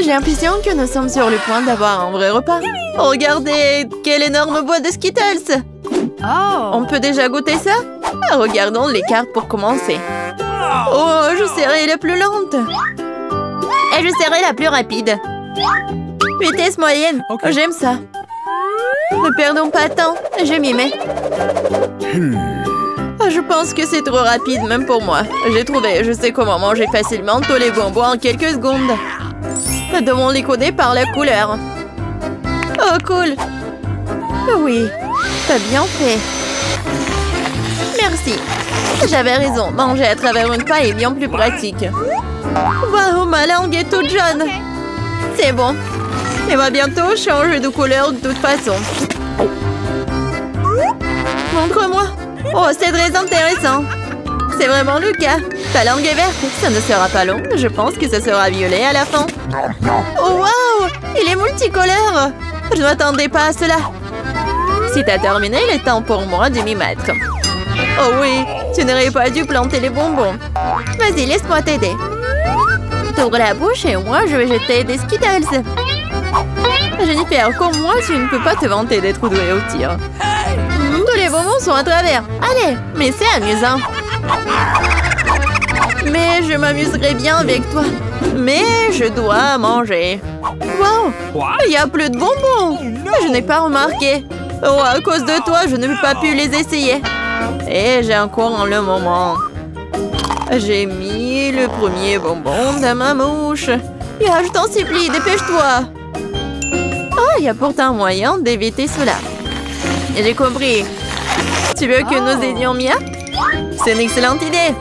J'ai l'impression que nous sommes sur le point d'avoir un vrai repas. Regardez, quelle énorme boîte de Skittles Oh. On peut déjà goûter ça? Regardons les cartes pour commencer. Oh, je serai la plus lente. Et je serai la plus rapide. Vitesse moyenne. J'aime ça. Ne perdons pas de temps. Je m'y mets. Ah, Je pense que c'est trop rapide, même pour moi. J'ai trouvé, je sais comment manger facilement tous les bonbons en quelques secondes. Nous devons les coder par la couleur. Oh, cool. Oui, t'as bien fait. Merci. J'avais raison, manger à travers une paille est bien plus pratique. Waouh, ma langue est toute jaune. C'est bon. Elle va bientôt changer de couleur de toute façon. Montre-moi. Oh, c'est très intéressant. C'est vraiment le cas. Ta langue est verte. Ça ne sera pas long. Je pense que ça sera violet à la fin. Oh, waouh Il est multicolore. Je ne m'attendais pas à cela. Si t'as terminé, il est temps pour moi de m'y mettre. Oh oui, tu n'aurais pas dû planter les bonbons. Vas-y, laisse-moi t'aider. T'ouvres la bouche et moi, je vais jeter des Skittles. Jennifer, comme moi, tu ne peux pas te vanter d'être douée au tir. Tous les bonbons sont à travers. Allez, mais c'est amusant. Mais je m'amuserai bien avec toi. Mais je dois manger. Wow, il y a plus de bonbons. Je n'ai pas remarqué. Oh, à cause de toi, je n'ai pas pu les essayer. Et j'ai encore le moment. J'ai mis le premier bonbon dans ma mouche. Ya, je t'en supplie, dépêche-toi. Ah, il y a pourtant moyen d'éviter cela. Et J'ai compris. Tu veux que nous aidions Mia? C'est une excellente idée.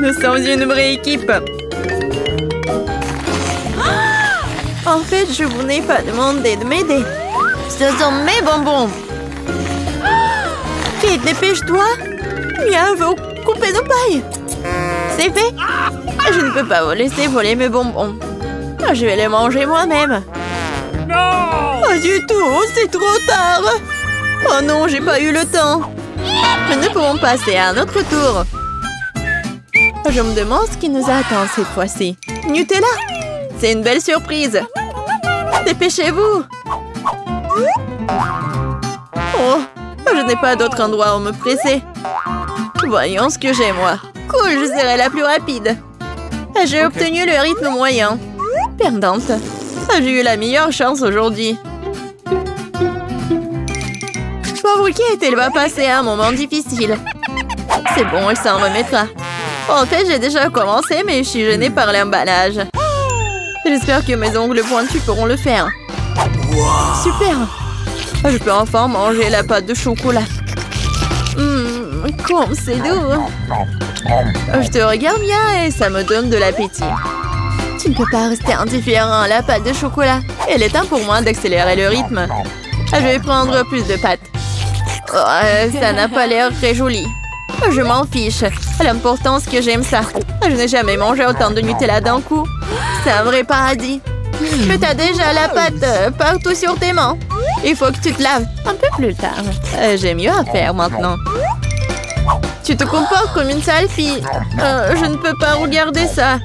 Nous sommes une vraie équipe. En fait, je vous n'ai pas demandé de m'aider. Ce sont mes bonbons. Vite, dépêche-toi. Mia veut couper nos pailles. C'est fait. Je ne peux pas vous laisser voler mes bonbons. Je vais les manger moi-même. Pas du tout, c'est trop tard. Oh non, j'ai pas eu le temps. Nous pouvons passer à un autre tour. Je me demande ce qui nous attend cette fois-ci. Nutella C'est une belle surprise. Dépêchez-vous. Oh, je n'ai pas d'autre endroit où me presser. Voyons ce que j'ai, moi. Cool, je serai la plus rapide. J'ai obtenu le rythme moyen. Perdante. J'ai eu la meilleure chance aujourd'hui. Pauvre Kate, elle va passer un moment difficile. C'est bon, elle s'en remettra. En fait, j'ai déjà commencé, mais je suis gênée par l'emballage. J'espère que mes ongles pointus pourront le faire. Super Je peux enfin manger la pâte de chocolat. Hum, comme c'est doux Je te regarde bien et ça me donne de l'appétit. Tu ne peux pas rester indifférent à la pâte de chocolat. Il est temps pour moi d'accélérer le rythme. Je vais prendre plus de pâtes. Ça n'a pas l'air très joli. Je m'en fiche. L'important, c'est que j'aime ça. Je n'ai jamais mangé autant de Nutella d'un coup. C'est un vrai paradis. Mais t'as déjà la pâte euh, partout sur tes mains. Il faut que tu te laves un peu plus tard. Euh, J'ai mieux à faire maintenant. Tu te comportes comme une sale fille. Euh, je ne peux pas regarder ça.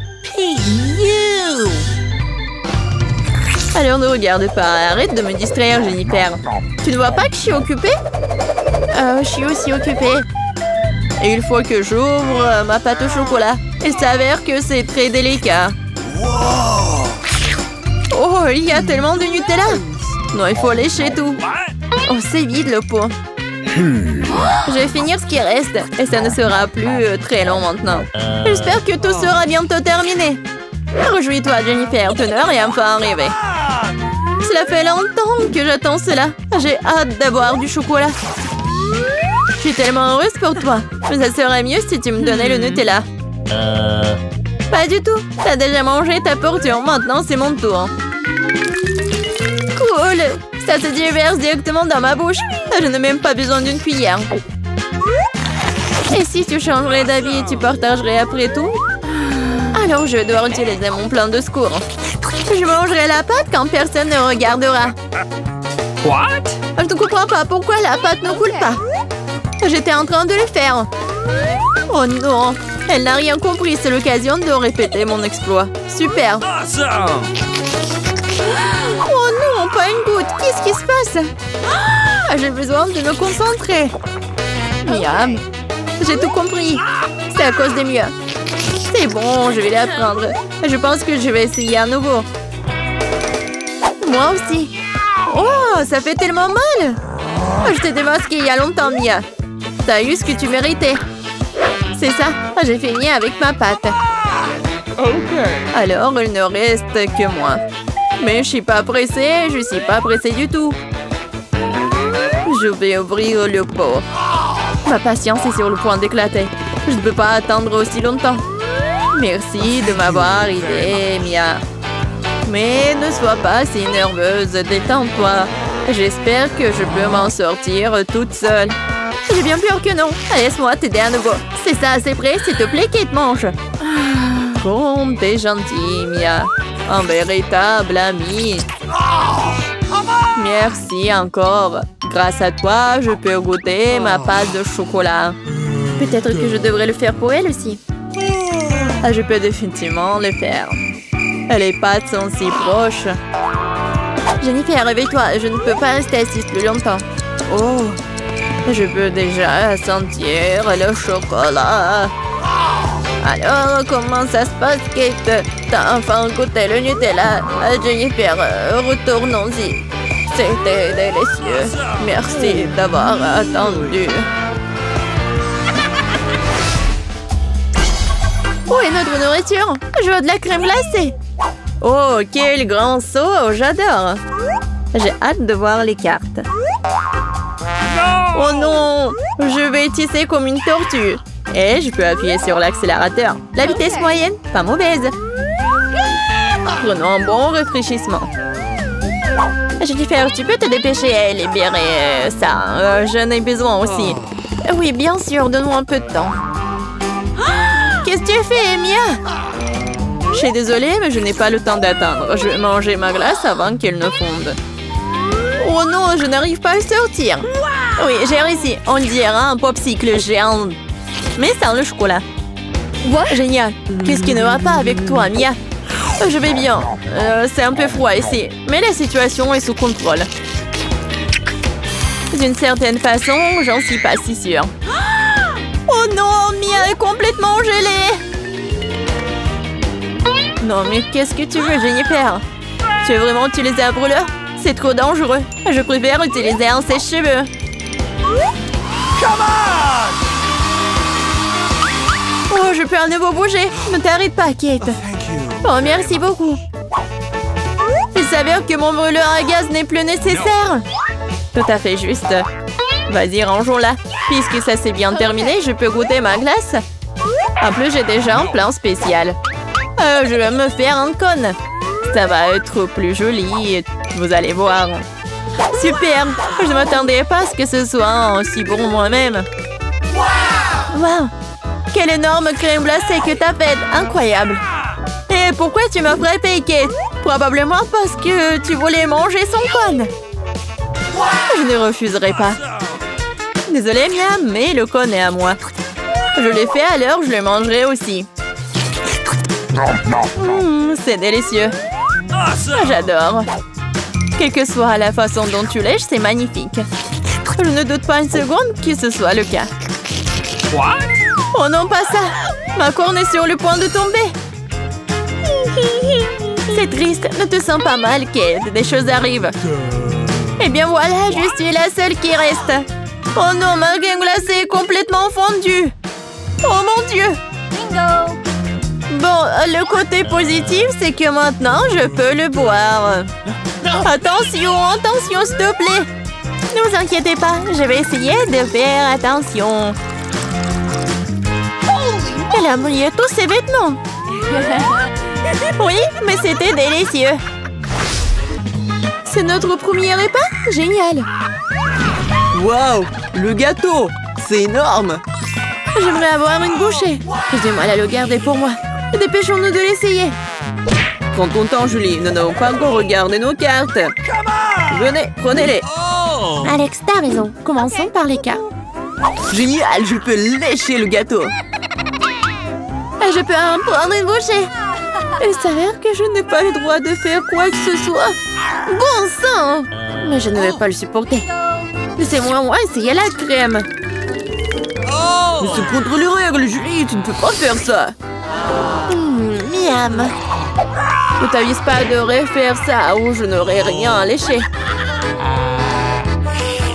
Alors ne regarde pas. Arrête de me distraire, Jennifer. Tu ne vois pas que je suis occupée? Euh, Je suis aussi occupée. Et il faut que j'ouvre euh, ma pâte au chocolat. Il s'avère que c'est très délicat. Oh, il y a tellement de Nutella Non, il faut lécher tout. Oh, c'est vide le pot. Je vais finir ce qui reste. Et ça ne sera plus euh, très long maintenant. J'espère que tout sera bientôt terminé. Réjouis-toi, Jennifer, tu n'es enfin arrivé. Cela fait longtemps que j'attends cela. J'ai hâte d'avoir du chocolat. Je suis tellement heureuse pour toi. Mais ça serait mieux si tu me donnais le Nutella. Pas du tout. T'as déjà mangé ta portion. Maintenant, c'est mon tour. Cool. Ça se déverse directement dans ma bouche. Je n'ai même pas besoin d'une cuillère. Et si tu changerais d'avis et tu partagerais après tout? Alors je dois utiliser mon plan de secours. Je mangerai la pâte quand personne ne regardera. What? Je ne comprends pas pourquoi la pâte ne coule pas. J'étais en train de le faire. Oh non, Elle n'a rien compris, c'est l'occasion de répéter mon exploit. Super Awesome! Oh non, pas une goutte Qu'est-ce qui se passe? Ah, J'ai besoin de me concentrer. Miam, j'ai tout compris. C'est à cause des miens. C'est bon, je vais l'apprendre. Je pense que je vais essayer à nouveau. Moi aussi. Oh, ça fait tellement mal. Je t'ai démasqué il y a longtemps, Mia. T'as eu ce que tu méritais. C'est ça, j'ai fini avec ma patte. Okay. Alors, il ne reste que moi. Mais je suis pas pressée, je suis pas pressée du tout. Je vais ouvrir le pot. Ma patience est sur le point d'éclater. Je ne peux pas attendre aussi longtemps. Merci de m'avoir aidé, Mia. Mais ne sois pas si nerveuse, détends-toi. J'espère que je peux m'en sortir toute seule. J'ai bien peur que non. Laisse-moi t'aider à nouveau. C'est ça, c'est prêt, s'il te plaît, Kate mange. Comme t'es gentille, Mia. Un véritable ami. Merci encore. Grâce à toi, je peux goûter ma pâte de chocolat. Peut-être que je devrais le faire pour elle aussi. Ah, je peux définitivement le faire. Les pattes sont si proches. Jennifer, réveille-toi. Je ne peux pas rester assise plus longtemps. Oh, je peux déjà sentir le chocolat. Alors, comment ça se passe, Kate? T'as enfin goûté le Nutella Jennifer, euh, retournons-y. C'était délicieux. Merci d'avoir attendu. Où est notre nourriture? Je veux de la crème glacée. Oh, quel grand saut J'adore. J'ai hâte de voir les cartes. Oh non Je vais tisser comme une tortue. Et je peux appuyer sur l'accélérateur. La vitesse moyenne, pas mauvaise. Prenons un bon rafraîchissement. Jennifer, tu peux te dépêcher à libérer euh, ça. euh, J'en ai besoin aussi. Oui, bien sûr, donne-moi un peu de temps. Qu'est-ce que tu fais, Mia? Je suis désolée, mais je n'ai pas le temps d'attendre. Je vais manger ma glace avant qu'elle ne fonde. Oh non, je n'arrive pas à sortir. Oui, j'ai réussi. On dirait un popsicle géant. Mais sans le chocolat. Génial. Qu'est-ce qui ne va pas avec toi, Mia? Je vais bien. Euh, C'est un peu froid ici, mais la situation est sous contrôle. D'une certaine façon, j'en suis pas si sûre. Oh non, Mia est complètement gelée. Non, mais qu'est-ce que tu veux, Jennifer? Tu veux vraiment utiliser un brûleur? C'est trop dangereux. Je préfère utiliser un sèche-cheveux. Oh, je peux à nouveau bouger. Ne t'arrête pas, Kate. Oh, merci beaucoup. Il s'avère que mon brûleur à gaz n'est plus nécessaire. Tout à fait juste. Vas-y, rangeons-la. Puisque ça s'est bien terminé, je peux goûter ma glace. En plus, j'ai déjà un plan spécial. Euh, je vais me faire un cône. Ça va être plus joli, vous allez voir. Super Je ne m'attendais pas à ce que ce soit aussi bon moi-même. Wow Quelle énorme crème glacée que t'as faite Incroyable Et pourquoi tu m'as frappé, Kate? Probablement parce que tu voulais manger son cône. Je ne refuserai pas. Désolée, Mia, mais le cône est à moi. Je l'ai fait alors je le mangerai aussi. Mmh, c'est délicieux. Awesome! J'adore. Quelle que soit la façon dont tu lèches, c'est magnifique. Je ne doute pas une seconde que ce soit le cas. What? Oh non, pas ça Ma corne est sur le point de tomber C'est triste, ne te sens pas mal, Kate. Des choses arrivent. Eh bien voilà, je suis la seule qui reste. Oh non, ma crème glacée est complètement fondue. Oh mon Dieu Bon, le côté positif, c'est que maintenant, je peux le boire. Attention, attention, s'il te plaît. Ne vous inquiétez pas, je vais essayer de faire attention. Elle a mouillé tous ses vêtements. Oui, mais c'était délicieux. C'est notre premier repas? Génial. Waouh Le gâteau C'est énorme J'aimerais avoir une bouchée. J'ai du mal à le garder pour moi. Dépêchons-nous de l'essayer. Prends ton temps, Julie. Nous n'avons pas encore regardé nos cartes. Venez, prenez-les. Alex, t'as raison. Commençons par les cartes. Génial, je peux lécher le gâteau. Je peux en prendre une bouchée. Il s'avère que je n'ai pas le droit de faire quoi que ce soit. Bon sang Mais je ne vais pas le supporter. Laissez-moi moi essayer la crème. Mais c'est contre les règles, Julie, tu ne peux pas faire ça. Mmh, miam. Ne t'avise pas de refaire ça ou je n'aurai rien à lécher.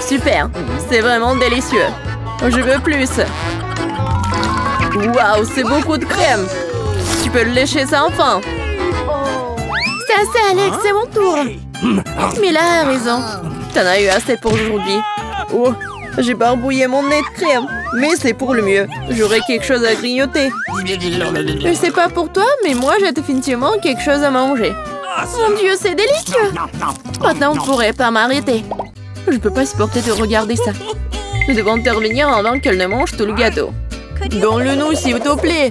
Super, c'est vraiment délicieux. Je veux plus. Waouh, c'est beaucoup de crème. Tu peux le lécher sans fin. C'est assez, Alex, c'est mon tour. Mila a raison. T'en as eu assez pour aujourd'hui. Oh, j'ai barbouillé mon nez de crème. Mais c'est pour le mieux. J'aurai quelque chose à grignoter. Je sais pas pour toi, mais moi j'ai définitivement quelque chose à manger. Mon Dieu, c'est délicieux. Maintenant, on pourrait pas m'arrêter. Je peux pas supporter de regarder ça. Nous devons intervenir avant qu'elle ne mange tout le gâteau. Donne-le-nous, s'il te plaît.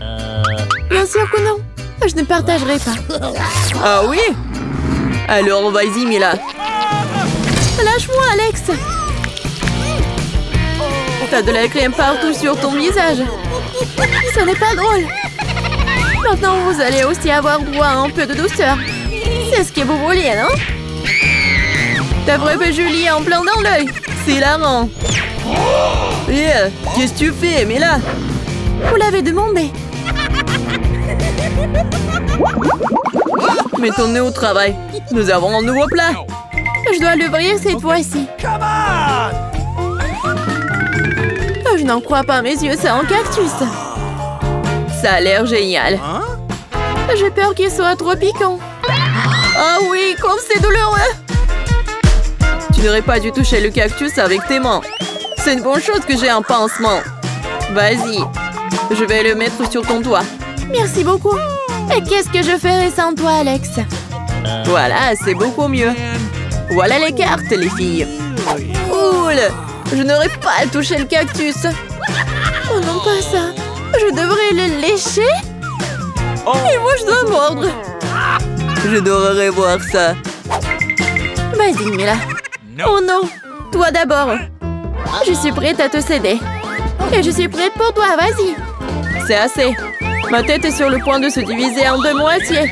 Bien sûr que non. Je ne partagerai pas. Ah oui? Alors, vas-y, Mila. Lâche-moi, Alex. T'as de la crème partout sur ton visage. Ce n'est pas drôle. Maintenant, vous allez aussi avoir droit à un peu de douceur. C'est ce que vous vouliez, non? T'as frappé Julie en plein dans l'œil. C'est hilarant. Eh, qu'est-ce que tu fais, Mila Vous l'avez demandé. Mets ton nez au travail. Nous avons un nouveau plat. Je dois l'ouvrir cette fois-ci. Je n'en crois pas mes yeux, c'est un cactus. Ça a l'air génial. J'ai peur qu'il soit trop piquant. Ah oui, comme c'est douloureux. Tu n'aurais pas dû toucher le cactus avec tes mains. C'est une bonne chose que j'ai un pansement. Vas-y, je vais le mettre sur ton doigt. Merci beaucoup. Et qu'est-ce que je ferais sans toi, Alex? Voilà, c'est beaucoup mieux. Voilà les cartes, les filles. Cool Je n'aurais pas touché le cactus. Oh non, pas ça. Je devrais le lécher Et moi, je dois mordre. J'adorerais voir ça. Vas-y, Mila. Oh non Toi d'abord. Je suis prête à te céder. Et je suis prête pour toi, vas-y. C'est assez. Ma tête est sur le point de se diviser en deux moitiés.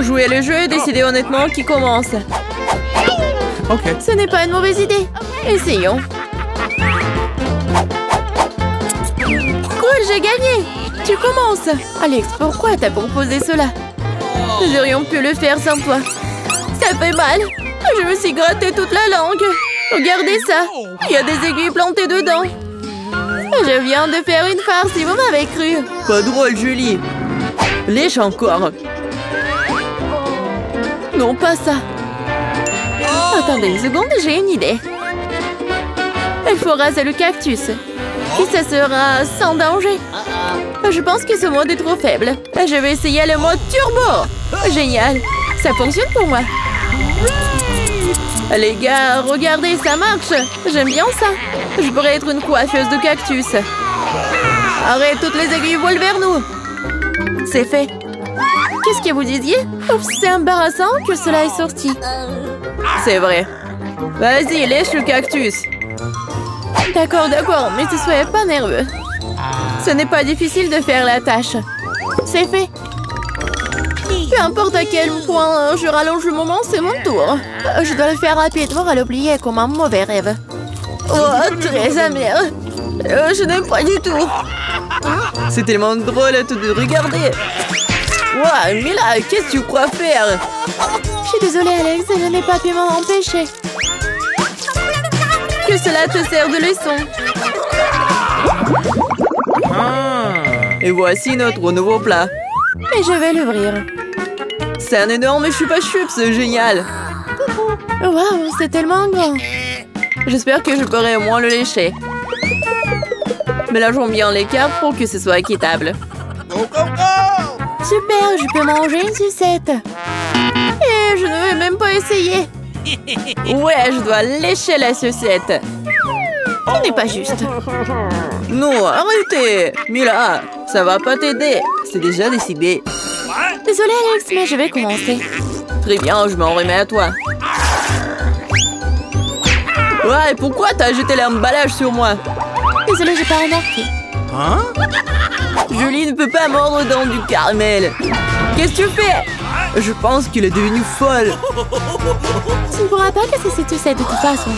Jouer le jeu et décider honnêtement qui commence. Ok. Ce n'est pas une mauvaise idée. Essayons. Cool, j'ai gagné. Tu commences. Alex, pourquoi t'as proposé cela? Nous aurions pu le faire sans toi. Ça fait mal. Je me suis gratté toute la langue. Regardez ça. Il y a des aiguilles plantées dedans. Je viens de faire une farce si vous m'avez cru. Pas drôle, Julie. Lèche encore. Non, pas ça. Attendez une seconde, j'ai une idée. Il faut raser le cactus. Et ça sera sans danger? Je pense que ce mode est trop faible. Je vais essayer le mode turbo. Génial. Ça fonctionne pour moi. Les gars, regardez, ça marche. J'aime bien ça. Je pourrais être une coiffeuse de cactus. Arrête, toutes les aiguilles volent vers nous. C'est fait. Qu'est-ce que vous disiez? C'est embarrassant que cela est sorti. C'est vrai. Vas-y, lèche le cactus. D'accord, d'accord, mais ne soyez pas nerveux. Ce n'est pas difficile de faire la tâche. C'est fait. Peu importe à quel point je rallonge le moment, c'est mon tour. Je dois le faire rapidement à l'oublier comme un mauvais rêve. Oh, très amer. Euh, je n'aime pas du tout. C'est tellement drôle à te de regarder. Ouah, Mila, qu'est-ce que tu crois faire? Je suis désolée, Alex, je n'ai pas pu m'en empêcher. Que cela te sert de leçon. Et voici notre nouveau plat. Et je vais l'ouvrir. C'est un énorme chupa chups, génial. Waouh, c'est tellement grand. J'espère que je pourrai au moins le lécher. Mélangeons bien les cartes pour que ce soit équitable. Super, je peux manger une sucette. Et je ne vais même pas essayer. Ouais, je dois lécher la sucette. Ce n'est pas juste. Non, arrêtez Mila, ça va pas t'aider. C'est déjà décidé. Désolée, Alex, mais je vais commencer. Très bien, je m'en remets à toi. Ouais, pourquoi t'as jeté l'emballage sur moi? Désolée, j'ai pas remarqué. Hein? Julie ne peut pas mordre dans du caramel. Qu'est-ce que tu fais? Je pense qu'il est devenu folle. Tu ne pourras pas casser cette sucette de toute façon.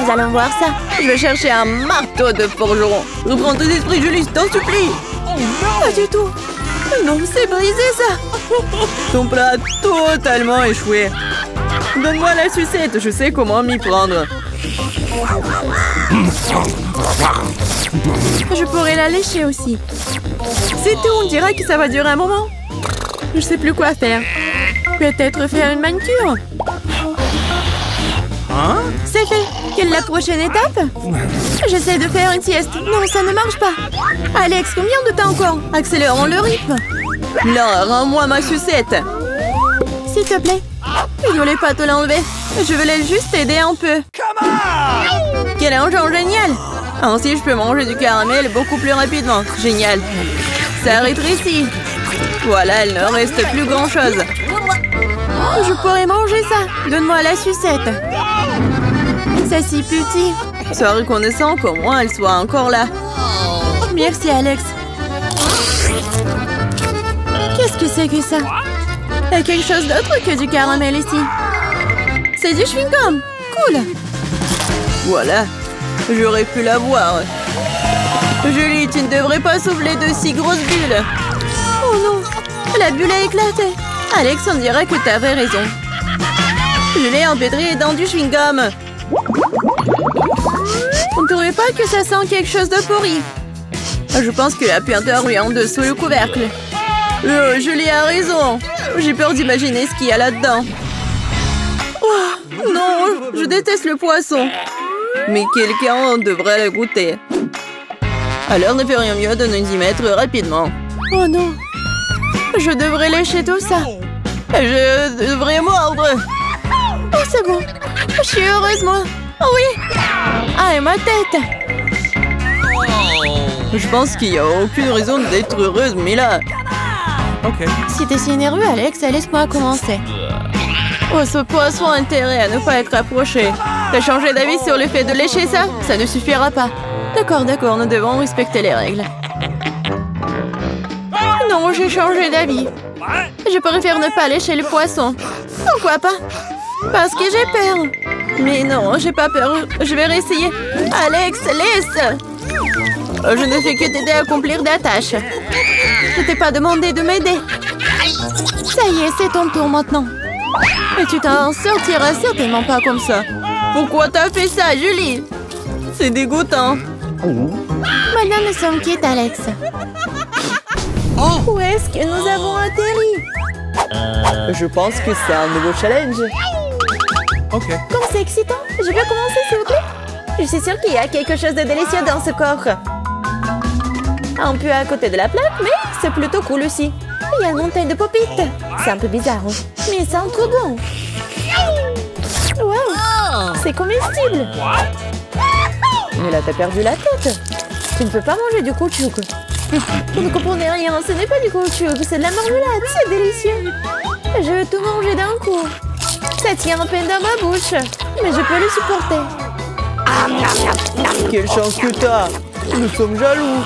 Nous allons voir ça. Je vais chercher un marteau de forgeron. Reprends tes esprits, Julie, je t'en supplie. Pas du tout. Non, c'est brisé ça. Ton plat a totalement échoué. Donne-moi la sucette, je sais comment m'y prendre. Je pourrais la lécher aussi. C'est tout, on dirait que ça va durer un moment. Je sais plus quoi faire. Peut-être faire une manucure. Hein C'est fait. Quelle est la prochaine étape J'essaie de faire une sieste. Non, ça ne marche pas. Alex, combien de temps encore Accélérons le rythme. Là, rends-moi ma sucette. S'il te plaît. Je voulais pas te l'enlever. Je voulais juste t'aider un peu. Come on! Quel engin génial Ainsi, je peux manger du caramel beaucoup plus rapidement. Génial. Ça rétrécit. Voilà, il ne reste plus grand-chose. Je pourrais manger ça. Donne-moi la sucette. C'est si petit. Sois reconnaissant qu'au moins elle soit encore là. Merci, Alex. Qu'est-ce que c'est que ça? Il y a quelque chose d'autre que du caramel ici. C'est du chewing-gum. Cool. Voilà. J'aurais pu l'avoir. Julie, tu ne devrais pas souffler de si grosses bulles. Oh non, la bulle a éclaté. Alex, on dirait que t'avais raison. Je l'ai empêtré dans du chewing-gum. On ne trouvait pas que ça sent quelque chose de pourri. Je pense que la puanteur est en dessous le couvercle. Euh, Julie a raison. J'ai peur d'imaginer ce qu'il y a là-dedans. Oh, non, je déteste le poisson. Mais quelqu'un devrait le goûter. Alors ne ferions mieux de nous y mettre rapidement. Oh non, je devrais lécher tout ça. Je devrais mordre. Oh, c'est bon. Je suis heureuse, moi. Oh oui. Ah, et ma tête. Je pense qu'il n'y a aucune raison d'être heureuse, mais là... Ok. Si t'es si nerveux, Alex, laisse-moi commencer. Oh, ce poisson a intérêt à ne pas être approché. T'as changé d'avis sur le fait de lécher ça? Ça ne suffira pas. D'accord, d'accord, nous devons respecter les règles. J'ai changé d'avis. Je préfère ne pas lécher le poisson. Pourquoi pas? Parce que j'ai peur. Mais non, j'ai pas peur. Je vais réessayer. Alex, laisse Je ne fais que t'aider à accomplir des tâches. Je t'ai pas demandé de m'aider. Ça y est, c'est ton tour maintenant. Et tu t'en sortiras certainement pas comme ça. Pourquoi t'as fait ça, Julie? C'est dégoûtant. Maintenant, nous sommes quittes, Alex. Où est-ce que nous avons atterri Je pense que c'est un nouveau challenge. Ok. Comme c'est excitant Je peux commencer, s'il vous plaît Je suis sûre qu'il y a quelque chose de délicieux dans ce corps. Un peu à côté de la plaque, mais c'est plutôt cool aussi. Il y a une montagne de popites. C'est un peu bizarre, hein. mais c'est trop bon. Wow, c'est comestible. Mais là, t'as perdu la tête. Tu ne peux pas manger du caoutchouc. Vous ne comprenez rien, ce n'est pas du caoutchouc, c'est de la marmelade, c'est délicieux. Je veux tout manger d'un coup. Ça tient à peine dans ma bouche, mais je peux le supporter. Quelle chance que t'as Nous sommes jaloux.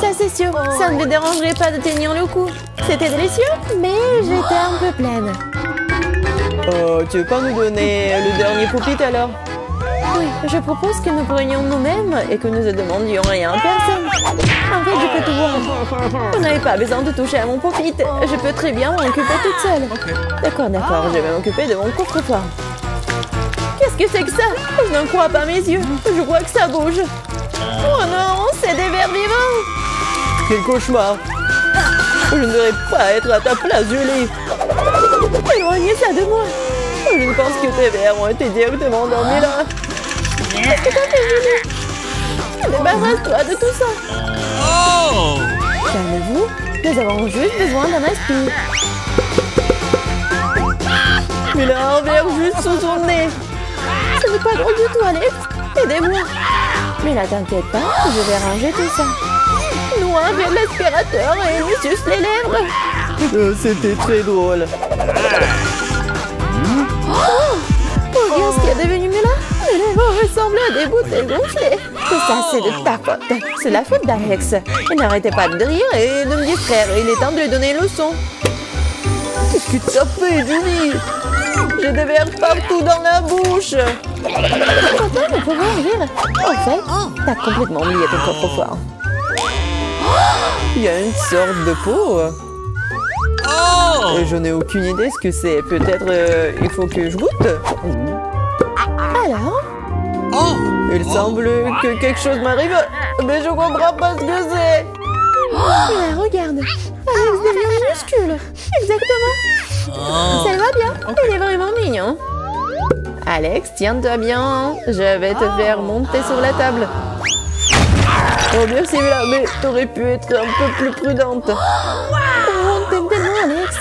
Ça c'est sûr, ça ne me dérangerait pas de tenir le coup. C'était délicieux, mais j'étais un peu pleine. Oh, tu veux pas nous donner le dernier poupit alors? Oui, je propose que nous prenions nous-mêmes et que nous ne demandions rien à personne. En fait, je peux tout voir. Vous n'avez pas besoin de toucher à mon poupit. Je peux très bien m'en occuper toute seule. D'accord, d'accord, je vais m'occuper de mon coffre-fort. Qu'est-ce que c'est que ça? Je n'en crois pas mes yeux. Je vois que ça bouge. Oh non, c'est des vers vivants Quel cauchemar Je ne devrais pas être à ta place, Julie Éloignez ça de moi Je pense que tes vers ont été directement endormis là Qu'est-ce que t'as fait, Julie Débarrasse-toi de tout ça Oh! Calmez-vous, nous avons juste besoin d'un aspire. Il a un verre juste sous son nez Ce n'est pas drôle du tout, Alex. Aidez-moi. Mais là, t'inquiète pas, je vais ranger tout ça. Noir vers l'aspirateur et lui suce les lèvres. Euh, C'était très drôle. Oh, regarde ce qui est devenu là. Les lèvres ressemblent à des bouteilles gonflées. Tout ça, c'est de ta faute. C'est la faute d'Alex. Il n'arrêtait pas de rire et de me distraire. Il est temps de lui donner une leçon. Qu'est-ce que tu as fait, Julie? J'ai des verres partout dans la bouche. Content de pouvoir rire. En fait, t'as complètement oublié ton coffre-fort. Il y a une sorte de peau. Oh! Et je n'ai aucune idée ce que c'est. Peut-être euh, il faut que je goûte. Alors? Oh! Il semble que quelque chose m'arrive, mais je comprends pas ce que c'est. Mais regarde, Alex devient minuscule. Exactement. Oh! Ça va bien. Il est vraiment mignon. Alex, tiens-toi bien. Je vais te faire monter sur la table. Oh merci là, mais t'aurais pu être un peu plus prudente. Oh, t'aimes tellement Alex.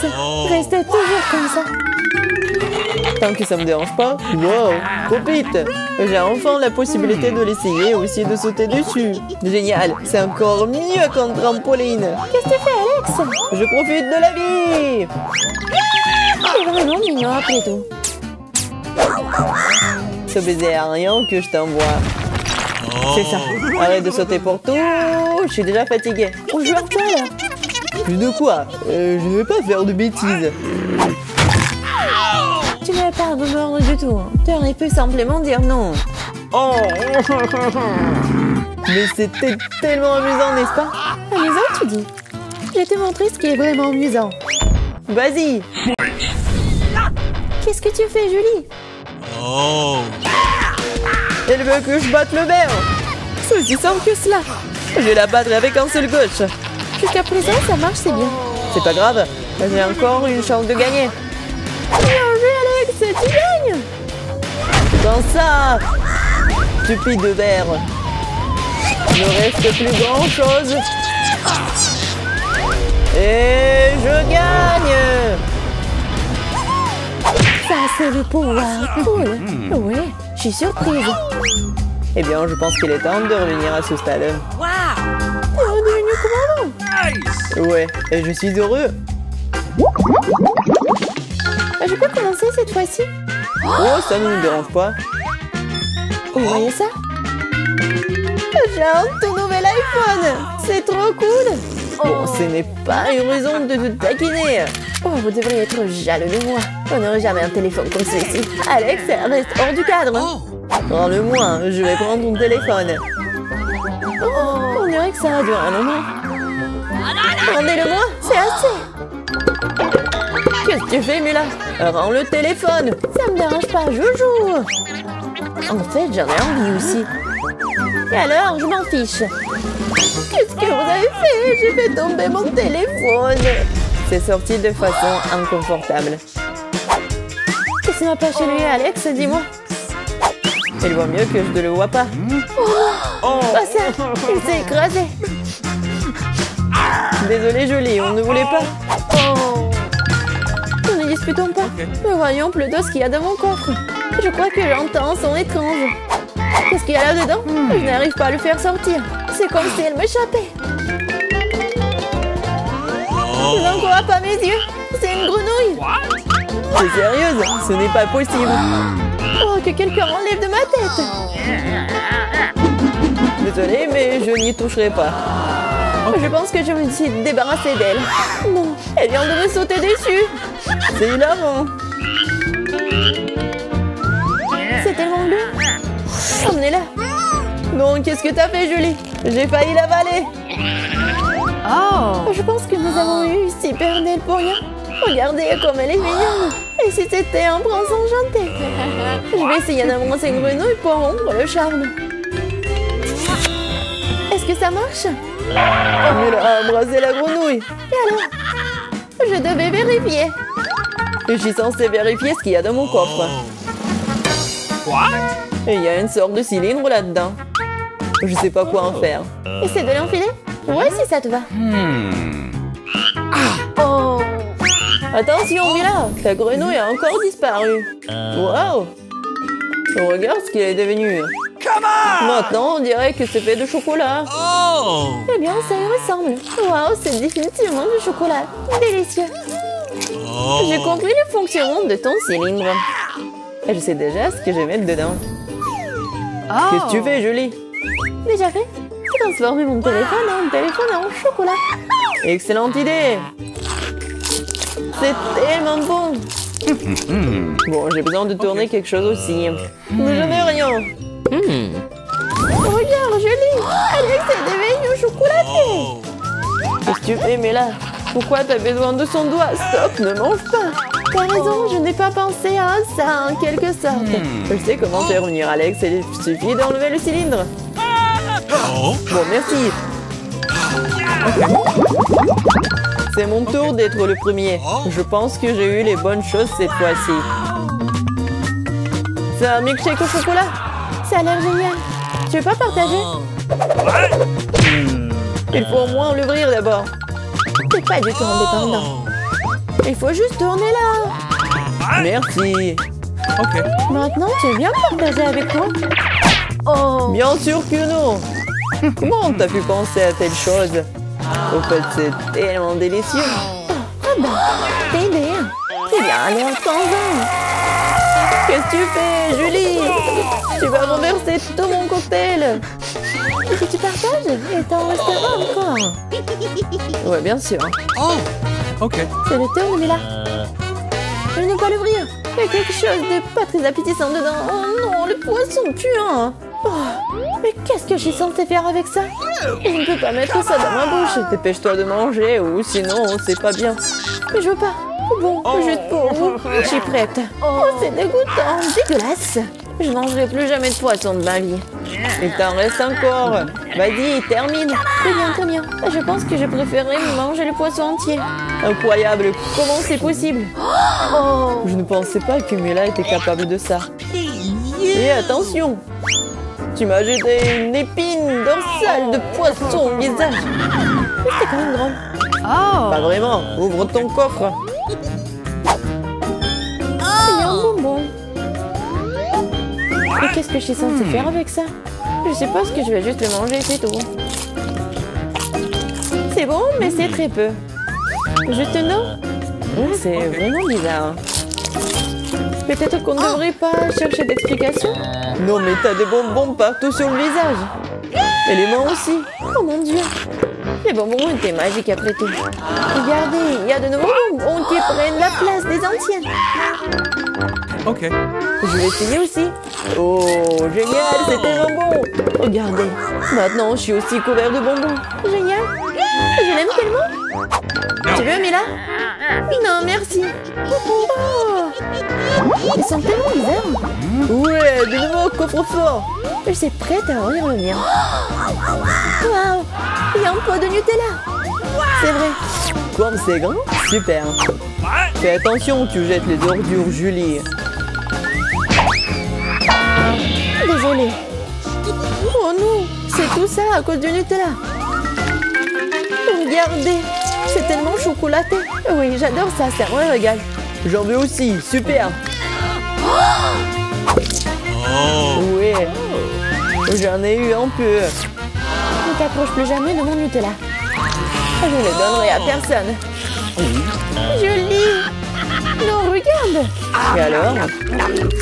Reste toujours comme ça. Tant que ça me dérange pas. Wow, profite. J'ai enfin la possibilité de l'essayer et aussi de sauter dessus. Génial, c'est encore mieux qu'un trampoline. Qu'est-ce que tu fais, Alex? Je profite de la vie. C'est vraiment mignon après tout. Ce baiser à rien que je t'envoie. C'est ça. Arrête de sauter pour tout. Je suis déjà fatiguée. On joue à quoi là Plus de quoi Euh, Je ne vais pas faire de bêtises. N'avais pas à me mordre du tout. Aurais pu simplement dire non. Oh Mais c'était tellement amusant, n'est-ce pas? Amusant, tu dis Je vais te montrer ce qui est vraiment amusant. Vas-y Qu'est-ce que tu fais, Julie? Oh! Elle veut que je batte le verre. C'est aussi simple que cela. Je vais la battre avec un seul gauche. Jusqu'à présent, ça marche, c'est bien. C'est pas grave. J'ai encore une chance de gagner. Tu gagnes. Dans ça. Stupide verre. Il ne reste plus grand chose. Et je gagne. Ça, c'est le pouvoir. Cool. Oui, je suis surprise. Eh bien, je pense qu'il est temps de revenir à ce stade. T'es redevenu commandant! Ouais, et je suis heureux. Je peux commencer cette fois-ci Oh, ça ne nous dérange pas. Vous voyez ça? J'ai un tout nouvel iPhone C'est trop cool Bon, ce n'est pas une raison de te taquiner. Oh, vous devriez être jaloux de moi. On n'aurait jamais un téléphone comme celui-ci. Alex, reste hors du cadre. Prends-le-moi, je vais prendre ton téléphone. Oh, on dirait que ça a duré un moment. Rendez-le-moi, c'est assez. Qu'est-ce que tu fais, Mula Rends le téléphone. Ça me dérange pas, joujou. En fait, j'en ai envie aussi. Et alors, je m'en fiche. Qu'est-ce que vous avez fait? J'ai fait tomber mon téléphone. C'est sorti de façon inconfortable. Qu'est-ce qui m'a pas chez lui, Alex? Dis-moi. Il voit mieux que je ne le vois pas. Oh! Pas ça Il s'est écrasé Désolé, Jolie, on ne voulait pas. Oh disputons pas. Mais voyons plutôt ce qu'il y a dans mon coffre. Je crois que j'entends un son étrange. Qu'est-ce qu'il y a là-dedans Je n'arrive pas à le faire sortir. C'est comme si elle m'échappait. Je n'en crois pas mes yeux. C'est une grenouille. T'es sérieuse Ce n'est pas possible. Oh, que quelqu'un enlève de ma tête. Désolée, mais je n'y toucherai pas. Je pense que je me suis débarrassée d'elle. Non, elle vient de me sauter dessus. C'est hilarant. C'est tellement bleu. Emmenez-la. Non, qu'est-ce que t'as fait, Julie? J'ai failli l'avaler. Oh Je pense que nous avons eu super belle pour rien. Regardez comme elle est mignonne. Et si c'était un prince enchanté? Je vais essayer d'embrasser une grenouille pour rompre le charme. Est-ce que ça marche? Elle a embrassé la grenouille. Et alors Je devais vérifier. Je suis censée vérifier ce qu'il y a dans mon coffre. What? Et il y a une sorte de cylindre là-dedans. Je sais pas quoi en faire. Essaie de l'enfiler Ouais, si ça te va. Hmm. Oh Attention, Mila Ta grenouille a encore disparu. Wow Regarde ce qu'il est devenu. Maintenant, on dirait que c'est fait de chocolat. Oh! Eh bien, ça y ressemble. Wow, c'est définitivement du chocolat. Délicieux. Oh! J'ai compris le fonctionnement de ton cylindre. Et je sais déjà ce que je vais mettre dedans. Qu'est-ce que tu fais, Julie? Déjà fait Transformer mon téléphone en téléphone en chocolat. Excellente idée C'est tellement bon Bon, j'ai besoin de tourner quelque chose aussi. Mais je n'ai rien. Regarde, Julie Alex est devenu chocolaté Oh. Qu'est-ce que tu fais, mais là Pourquoi t'as besoin de son doigt? Stop, ne mange pas T'as raison, je n'ai pas pensé à ça, en quelque sorte. Je sais comment faire revenir Alex, il suffit d'enlever le cylindre. Oh. Bon, merci. C'est mon tour d'être le premier. Je pense que j'ai eu les bonnes choses cette fois-ci. C'est un milkshake au chocolat? Ça a l'air génial. Tu veux pas partager Il faut au moins l'ouvrir d'abord. C'est pas du tout indépendant. Il faut juste tourner là. Merci. Ok. Maintenant, tu veux bien partager avec moi Oh Bien sûr que non Comment t'as pu penser à telle chose? Au fait, c'est tellement délicieux Ah bah, t'es bien C'est bien, allez, en Qu'est-ce que tu fais, Julie Tu vas renverser tout mon cocktail que tu partages Et t'en resteras encore Ouais, bien sûr. Oh. Ok. C'est le tour, Mila. Je ne peux pas l'ouvrir. Il y a quelque chose de pas très appétissant dedans. Oh non, le poisson puant. Oh, mais qu'est-ce que je suis censée faire avec ça? Je ne peux pas mettre ça dans ma bouche. Dépêche-toi de manger ou sinon c'est pas bien. Mais je veux pas. Bon, juste pour vous, je suis prête. Oh, c'est dégoûtant, dégueulasse. Je mangerai plus jamais de poisson de ma vie. Il t'en reste encore. Vas-y, termine. Très bien, très bien. Je pense que je préférerais manger le poisson entier. Incroyable, comment c'est possible Je ne pensais pas que Mila était capable de ça. Et attention Tu m'as jeté une épine dorsale de poisson au visage. Mais c'est quand même drôle. Pas vraiment, ouvre ton coffre. Et qu'est-ce que je suis censée faire avec ça Je suppose que je vais juste le manger, c'est tout. C'est bon, mais c'est très peu. Juste non C'est vraiment bizarre. Peut-être qu'on ne devrait pas chercher d'explications Non, mais t'as des bonbons partout sur le visage. Et les mains aussi. Oh mon dieu. Les bonbons étaient magiques après tout. Regardez, il y a de nouveaux bonbons qui prennent la place des anciennes. Ok. Je vais essayer aussi. Oh, génial, c'est tellement bon. Regardez, maintenant je suis aussi couvert de bonbons. Génial. Je l'aime tellement. Tu veux, Mila? Non, merci. Oh. Ils sont tellement bizarres. Ouais, de nouveau coffre-fort. Je suis prête à le mien. Waouh, il y a un pot de Nutella. C'est vrai. Comme c'est grand Super. Fais attention, tu jettes les ordures, Julie. Oh non, c'est tout ça à cause du Nutella. Regardez, c'est tellement chocolaté. Oui, j'adore ça, c'est un régal. J'en veux aussi, super. Oui, j'en ai eu un peu. Ne t'approche plus jamais de mon Nutella. Je ne le donnerai à personne. Julie Non, regarde Et alors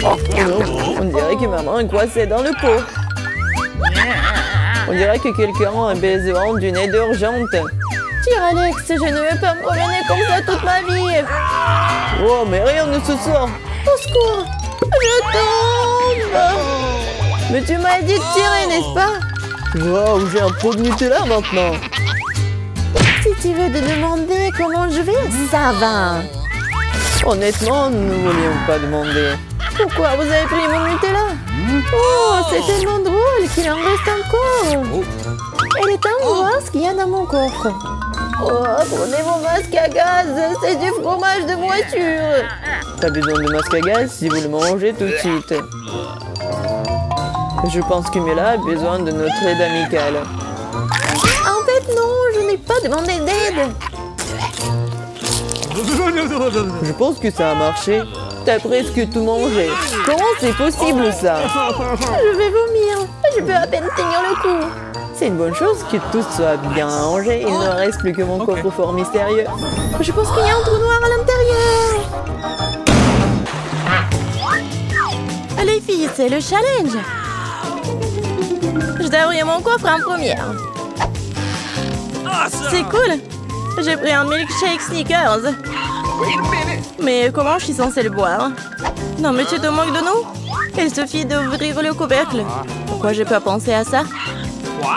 Oh non, on dirait que maman est coincée dans le pot. On dirait que quelqu'un a besoin d'une aide urgente. Tire Alex, je ne vais pas me promener comme ça toute ma vie. Oh, mais rien ne se sort. Au secours Je tombe Mais tu m'as dit de tirer, n'est-ce pas? Wow, j'ai un pot de Nutella maintenant. Si tu veux te demander comment je vais, ça va. Honnêtement, nous ne voulions pas demander. Pourquoi vous avez pris mon Nutella? Oh, c'est tellement drôle qu'il en reste encore. Elle est temps de voir ce qu'il y a dans mon coffre. Oh, prenez mon masque à gaz, c'est du fromage de voiture. T'as besoin de masque à gaz si vous le mangez tout de suite. Je pense que Mila a besoin de notre aide amicale. En fait, non, je n'ai pas demandé d'aide. Je pense que ça a marché. T'as presque tout mangé. Comment c'est possible ça Je vais vomir. Je peux à peine tenir le coup. C'est une bonne chose que tout soit bien rangé. Il ne reste plus que mon coffre-fort mystérieux. Je pense qu'il y a un trou noir à l'intérieur. Les filles, c'est le challenge. Je dois ouvrir mon coffre en première. C'est cool. J'ai pris un milkshake sneakers. Mais comment je suis censée le boire Non mais tu te moques de nous? Il suffit d'ouvrir le couvercle. Pourquoi j'ai pas pensé à ça?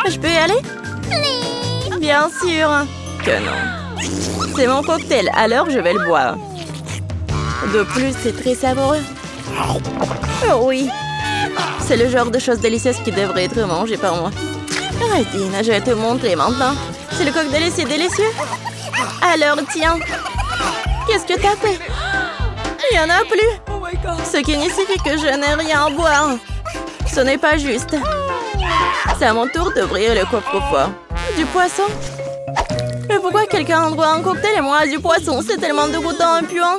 Je peux y aller? Bien sûr que non. C'est mon cocktail, alors je vais le boire. De plus, c'est très savoureux. Oh oui. C'est le genre de choses délicieuses qui devrait être mangées par moi. Arrêtine, je vais te montrer maintenant. C'est le cocktail délicieux délicieux Alors, tiens. Qu'est-ce que t'as fait? Il y en a plus. Ce qui signifie que je n'ai rien à boire. Ce n'est pas juste. C'est à mon tour d'ouvrir le coffre-fort. Du poisson Mais pourquoi quelqu'un à un cocktail et moi du poisson? C'est tellement dégoûtant et puant.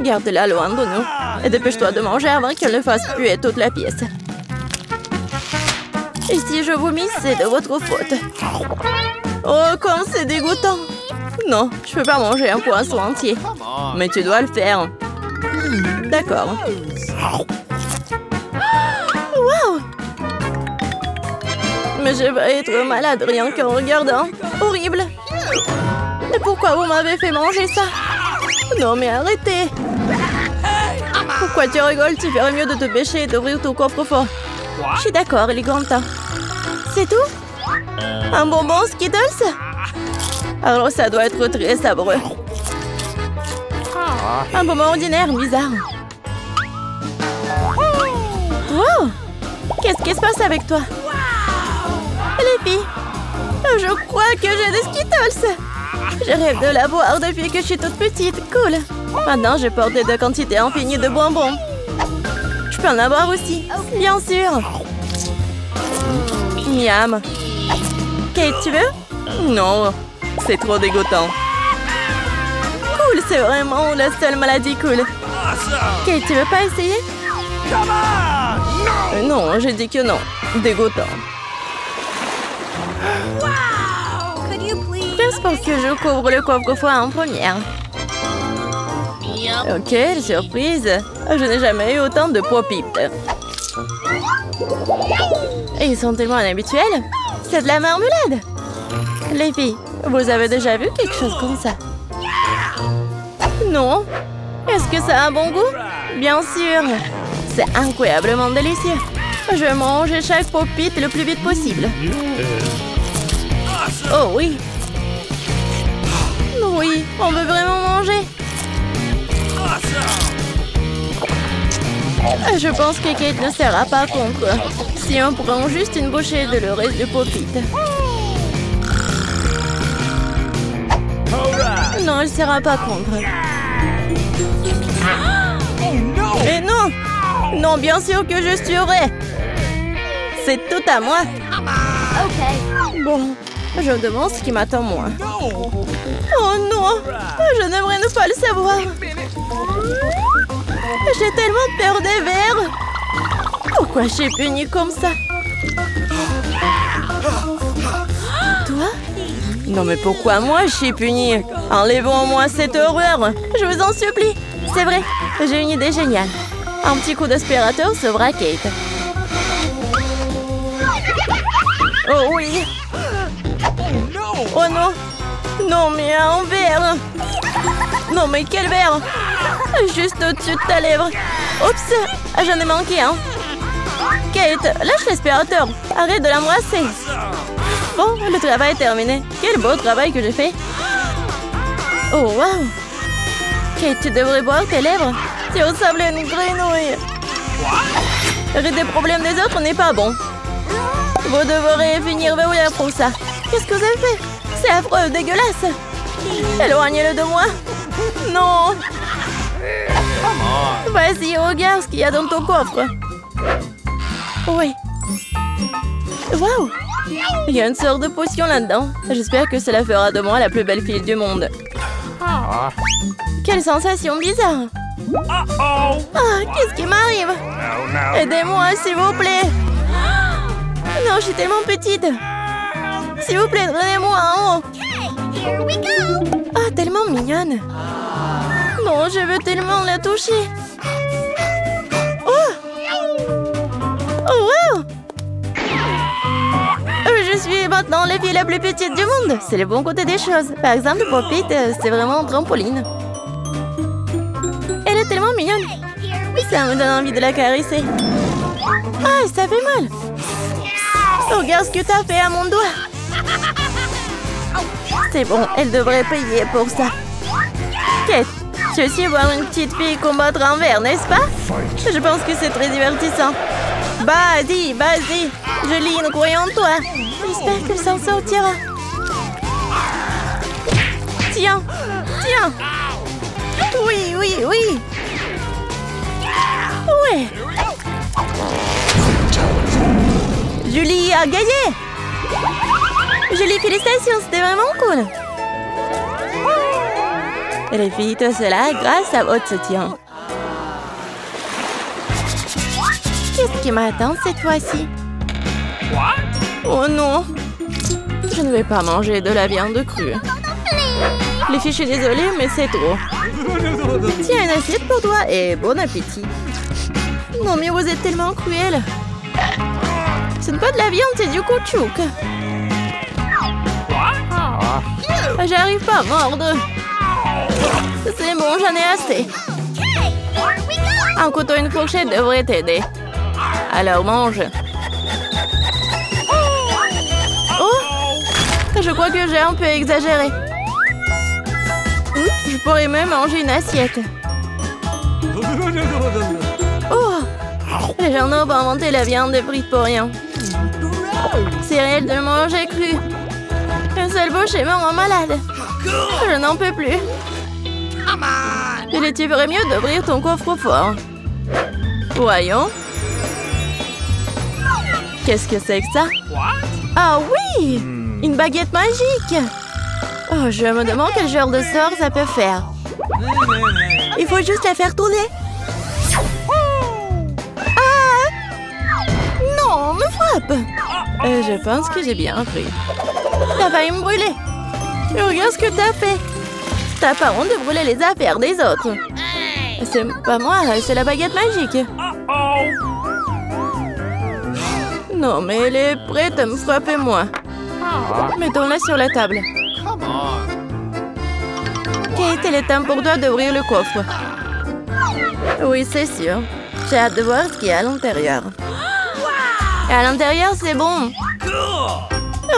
Garde-la loin de nous. Et dépêche-toi de manger avant qu'elle ne fasse puer toute la pièce. Et si je vomis, c'est de votre faute. Oh, comme c'est dégoûtant. Non, je peux pas manger un poisson entier. Mais tu dois le faire. D'accord. Wow Mais je vais être malade rien qu'en regardant. Horrible. Et pourquoi vous m'avez fait manger ça? Non mais arrêtez Pourquoi tu rigoles? Tu ferais mieux de te pêcher et d'ouvrir ton coffre-fort. Je suis d'accord, il. C'est tout? Un bonbon Skittles? Alors ça doit être très sabreux. Un bonbon ordinaire, bizarre. Wow Qu'est-ce qui se passe avec toi? Les filles Je crois que j'ai des Skittles Je rêve de la boire depuis que je suis toute petite. Cool Maintenant, je porte des quantités infinies de bonbons. Je peux en avoir aussi. Bien sûr Miam Kate, tu veux? Non, c'est trop dégoûtant. Cool, c'est vraiment la seule maladie cool. Kate, tu veux pas essayer? Euh, Non, j'ai dit que non. Dégoûtant. Juste pour que je couvre le coffre-fort en première? Ok, surprise. Je n'ai jamais eu autant de pop Ils sont tellement inhabituels. C'est de la marmelade. Les filles, vous avez déjà vu quelque chose comme ça? Non? Est-ce que ça a un bon goût? Bien sûr. C'est incroyablement délicieux. Je vais manger chaque pop-it le plus vite possible. Oh oui. Oui, on veut vraiment manger. Je pense que Kate ne sera pas contre. Si on prend juste une bouchée de le reste de pop-it. Non, elle sera pas contre. Mais non. Non, bien sûr que je suivrai C'est tout à moi. Bon, je me demande ce qui m'attend moi. Oh non Je n'aimerais ne pas le savoir. J'ai tellement peur des verres Pourquoi je suis punie comme ça? Non mais pourquoi moi je suis punie Enlevons-moi cette horreur. Je vous en supplie. C'est vrai, j'ai une idée géniale. Un petit coup d'aspirateur sauvera Kate. Oh oui. Oh non. Non mais un verre. Non mais quel verre. Juste au-dessus de ta lèvre. Oups J'en ai manqué un. Kate, lâche l'aspirateur. Arrête de l'embrasser Bon, le travail est terminé. Quel beau travail que j'ai fait Oh, wow Kate, tu devrais boire tes lèvres. Tu ressembles à une grenouille. Rire des problèmes des autres n'est pas bon. Vous devrez finir verrouillé pour ça. Qu'est-ce que vous avez fait? C'est affreux, dégueulasse. Éloignez-le de moi. Non. Vas-y, regarde ce qu'il y a dans ton coffre. Oui. Waouh Il y a une sorte de potion là-dedans. J'espère que cela fera de moi la plus belle fille du monde. Quelle sensation bizarre. Ah, qu'est-ce qui m'arrive Aidez-moi, s'il vous plaît. Non, je suis tellement petite. S'il vous plaît, donnez-moi en haut Ah, tellement mignonne. Non, je veux tellement la toucher. Oh. Oh, wow maintenant la fille la plus petite du monde. C'est le bon côté des choses. Par exemple, Popit, euh, c'est vraiment trampoline. Elle est tellement mignonne. Ça me donne envie de la caresser. Ah, ça fait mal. Regarde ce que t'as fait à mon doigt. C'est bon, elle devrait payer pour ça. Kate, tu aussi voir une petite fille combattre un verre, n'est-ce pas? Je pense que c'est très divertissant. Vas-y, vas-y. Jolie, croyons en toi. J'espère qu'elle s'en sortira. Tiens, tiens. Oui, oui, oui. Ouais. Julie a gagné. Julie, félicitations, c'était vraiment cool. Les filles, tout cela grâce à votre soutien. Qu'est-ce qui m'attend cette fois-ci? Oh non Je ne vais pas manger de la viande crue. Les filles, je suis désolée, mais c'est trop. Tiens, une assiette pour toi et bon appétit. Non, mais vous êtes tellement cruel. Ce n'est pas de la viande, c'est du caoutchouc. J'arrive pas à mordre. C'est bon, j'en ai assez. Un couteau et une fourchette devraient t'aider. Alors mange. Je crois que j'ai un peu exagéré. Je pourrais même manger une assiette. Oh Les gens ont inventé la viande de frites pour rien. C'est réel de manger cru. Un seul boucher me rend malade. Je n'en peux plus. Il tu mieux d'ouvrir ton coffre-fort. Voyons. Qu'est-ce que c'est que ça? Ah oui Une baguette magique Oh, je me demande quel genre de sort ça peut faire. Il faut juste la faire tourner. Ah Non, me frappe euh, Je pense que j'ai bien pris. T'as failli me brûler. Regarde ce que t'as fait. T'as pas honte de brûler les affaires des autres. C'est pas moi, c'est la baguette magique. Non, mais elle est prête à me frapper moi. Mettons-la sur la table. Kate, il est temps pour toi d'ouvrir le coffre. Oui, c'est sûr. J'ai hâte de voir ce qu'il y a à l'intérieur. À l'intérieur, c'est bon.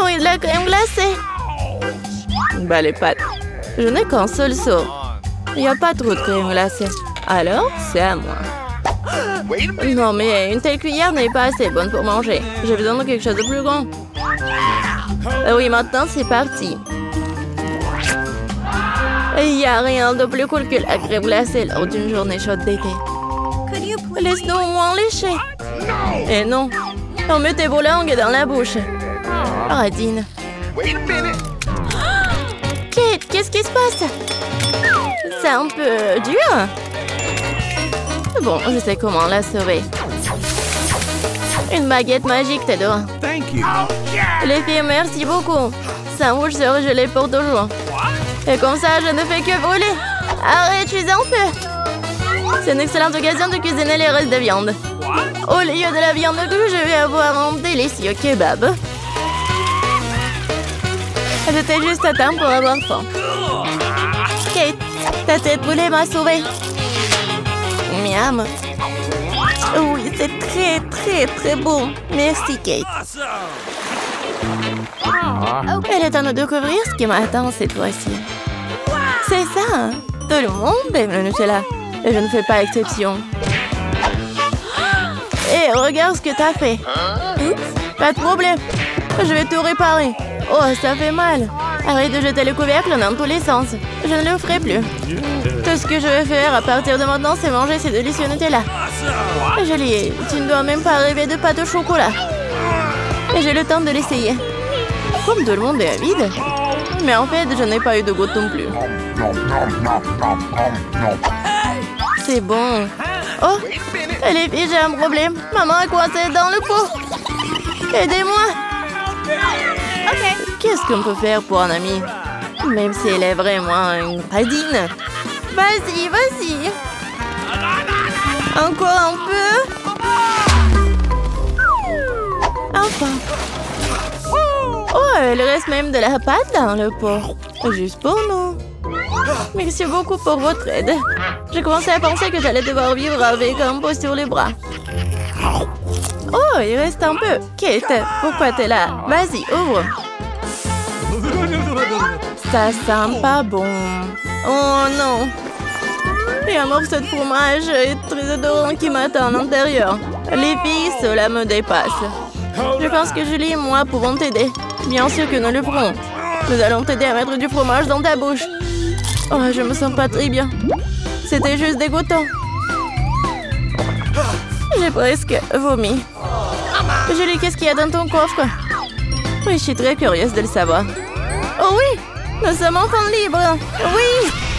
Oui, de la crème glacée. Bah, les pâtes. Je n'ai qu'un seul seau. Il n'y a pas trop de crème glacée. Alors, c'est à moi. Non, mais une telle cuillère n'est pas assez bonne pour manger. J'ai besoin de quelque chose de plus grand. Oui, maintenant, c'est parti. Il n'y a rien de plus cool que la crème glacée lors d'une journée chaude d'été. Laisse-nous au moins lécher. Et non, on met tes beaux langues dans la bouche. Radine. Kate, qu'est-ce qui se passe? C'est un peu dur. Bon, je sais comment la sauver. Une baguette magique, t'adore. Thank you. Les filles, merci beaucoup. Ça rouge sera gelé pour toujours. Et comme ça, je ne fais que brûler. Arrête, je suis un peu. C'est une excellente occasion de cuisiner les restes de viande. Au lieu de la viande crue, je vais avoir un délicieux kebab. J'étais juste à temps pour avoir faim. Kate, ta tête brûlée m'a sauvée. Miam. Oui, c'est très, très, très bon. Merci, Kate. Elle est temps de découvrir ce qui m'attend cette fois-ci. C'est ça. hein? Tout le monde est venu là. Et je ne fais pas exception. Et regarde ce que t'as fait. Oups, pas de problème. Je vais tout réparer. Oh, ça fait mal. Arrête de jeter le couvercle dans tous les sens. Je ne le ferai plus. Tout ce que je vais faire à partir de maintenant, c'est manger ces délicieux Nutella. Jolie, tu ne dois même pas rêver de pâte au chocolat. J'ai le temps de l'essayer. Comme tout le monde est avide. Mais en fait, je n'ai pas eu de goutte non plus. C'est bon. Oh, les filles, j'ai un problème. Maman est coincée dans le pot. Aidez-moi. Qu'est-ce qu'on peut faire pour un ami Même si elle est vraiment une padine. Vas-y, vas-y. Encore un peu. Enfin. Oh, il reste même de la pâte dans le pot. Juste pour nous. Merci beaucoup pour votre aide. J'ai commencé à penser que j'allais devoir vivre avec un pot sur les bras. Oh, il reste un peu. Kate, pourquoi t'es là? Vas-y, ouvre. Ça sent pas bon. Oh non. A un morceau de fromage très odorant qui m'attend à l'intérieur. Les filles, cela me dépasse. Je pense que Julie et moi pouvons t'aider. Bien sûr que nous le ferons. Nous allons t'aider à mettre du fromage dans ta bouche. Oh, je me sens pas très bien. C'était juste dégoûtant. J'ai presque vomi. Julie, qu'est-ce qu'il y a dans ton coffre? Oui, je suis très curieuse de le savoir. Oh oui Nous sommes enfin libres. Oui